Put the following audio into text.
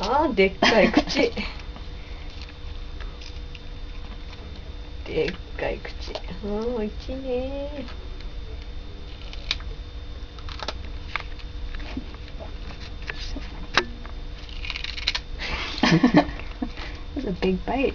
あーでっかい口。でっかい口。うんおいしいね。That's a big bite.